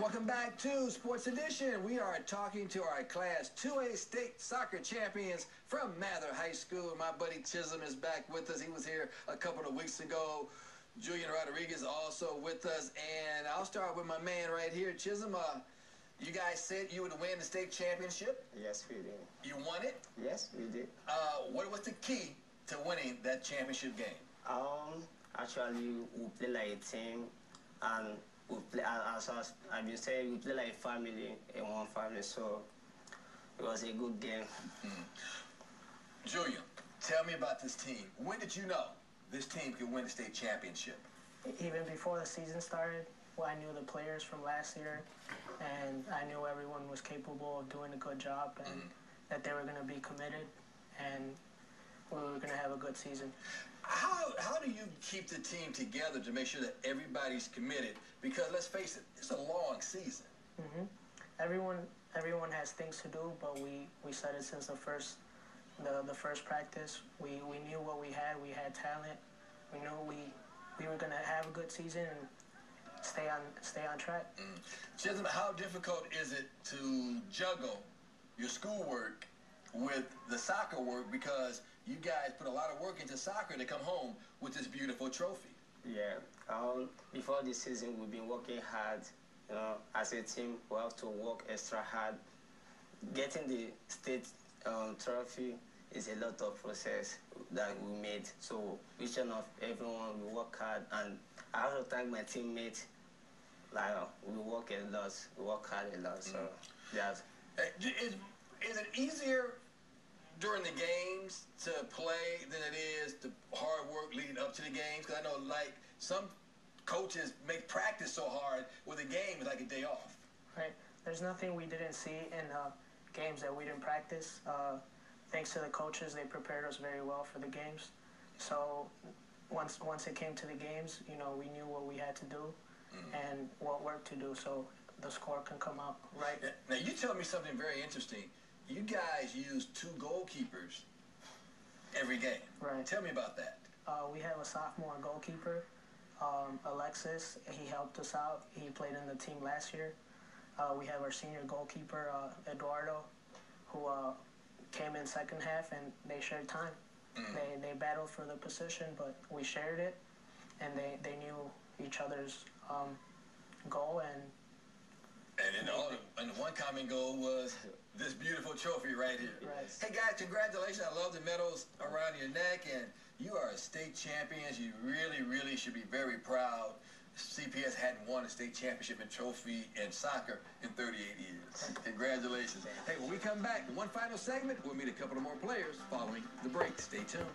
Welcome back to Sports Edition. We are talking to our Class 2A state soccer champions from Mather High School. My buddy Chisholm is back with us. He was here a couple of weeks ago. Julian Rodriguez also with us. And I'll start with my man right here, Chisholm. Uh, you guys said you would win the state championship. Yes, we did. You won it. Yes, we did. Uh, what was the key to winning that championship game? Um, actually, we play like a team, and we play as, as I've been saying, we play like family in one family. So it was a good game. Mm. Julian, tell me about this team. When did you know this team could win the state championship? Even before the season started, well, I knew the players from last year, and I knew everyone was capable of doing a good job, and mm-hmm. that they were going to be committed, and we were going to have a good season. How how do you keep the team together to make sure that everybody's committed? Because let's face it, it's a long season. Mm-hmm. Everyone everyone has things to do, but we we said it since the first the the first practice. We we knew what we had. We had talent. We knew we we were going to have a good season and stay on stay on track. Mm. Chisholm, how difficult is it to juggle your schoolwork with the soccer work because you guys put a lot of work into soccer to come home with this beautiful trophy? Yeah. Um, before this season, we've been working hard. You know, as a team, we have to work extra hard. Getting the state um, trophy is a lot of process that we made. So each and of everyone, we work hard, and I have to thank my teammates. Like we work a lot, we work hard a lot. So mm. yeah. Is it easier during the games to play than it is the hard work leading up to the games? Because I know like some coaches make practice so hard with a game is like a day off. Right. There's nothing we didn't see in uh, games that we didn't practice. Uh, thanks to the coaches, they prepared us very well for the games. So once once it came to the games, you know, we knew what we had to do mm-hmm. and what work to do, so the score can come out right. Now you tell me something very interesting. You guys use two goalkeepers every game. Right. Tell me about that. Uh, we have a sophomore goalkeeper, um, Alexis. He helped us out. He played in the team last year. Uh, we have our senior goalkeeper, uh, Eduardo, who uh, came in second half, and they shared time. Mm-hmm. They, they battled for the position, but we shared it, and they, they knew each other's um, goal, and and all and one common goal was this beautiful trophy right here. Right. Hey guys, congratulations! I love the medals around your neck, and you are a state champions. You really, really should be very proud. CPS hadn't won a state championship and trophy in soccer in 38 years. Congratulations. Hey, when we come back, one final segment, we'll meet a couple of more players following the break. Stay tuned.